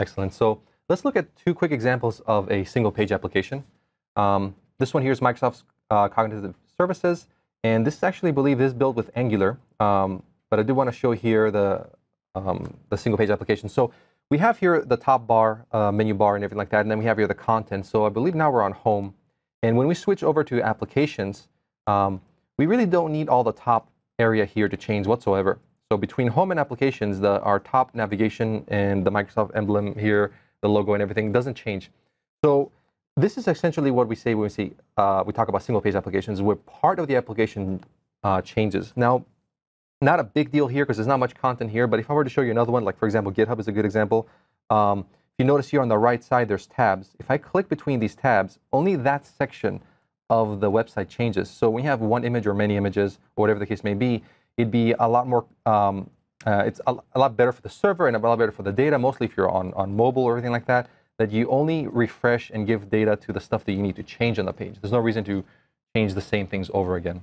Excellent. So let's look at two quick examples of a single page application. Um, this one here is Microsoft's uh, Cognitive Services, and this actually, I believe, is built with Angular. Um, but I do want to show here the um, the single page application. So we have here the top bar, uh, menu bar, and everything like that, and then we have here the content. So I believe now we're on home, and when we switch over to applications, um, we really don't need all the top area here to change whatsoever. So between home and applications, the, our top navigation and the Microsoft emblem here, the logo and everything doesn't change. So this is essentially what we say when we see uh, we talk about single page applications, where part of the application uh, changes. Now, not a big deal here because there's not much content here. But if I were to show you another one, like for example, GitHub is a good example. Um, if you notice here on the right side, there's tabs. If I click between these tabs, only that section of the website changes. So you have one image or many images, or whatever the case may be, it'd be a lot more, um, uh, it's a, a, lot better for the server and a lot better for the data, mostly if you're on, on mobile or anything like that, that you only refresh and give data to the stuff that you need to change on the page. There's no reason to change the same things over again.